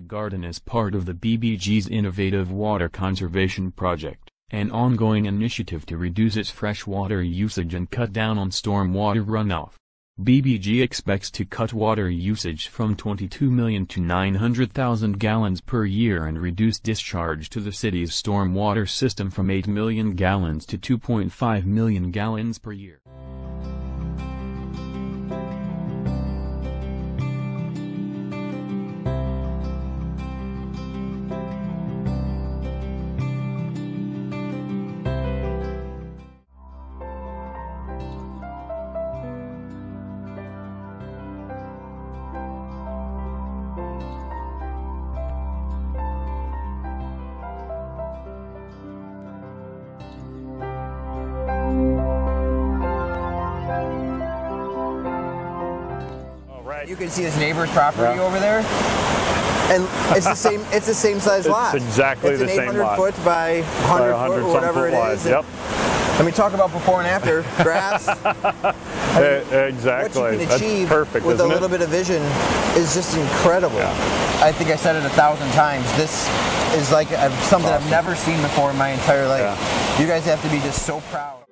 garden is part of the BBG's innovative water conservation project, an ongoing initiative to reduce its freshwater usage and cut down on stormwater runoff. BBG expects to cut water usage from 22 million to 900,000 gallons per year and reduce discharge to the city's stormwater system from 8 million gallons to 2.5 million gallons per year. You can see his neighbor's property Yeah. over there. And it's the same. It's the same size It's lot. exactly it's the an same 800 lot. foot by 100, By 100 foot or whatever foot it wide. is. Yep. I mean, talk about before and after grass. Eh, exactly. What you can That's achieve perfect, with a little it? bit of vision is just incredible. Yeah. I think I said it a thousand times. This is like uh, something I've never seen before in my entire life. Yeah. You guys have to be just so proud.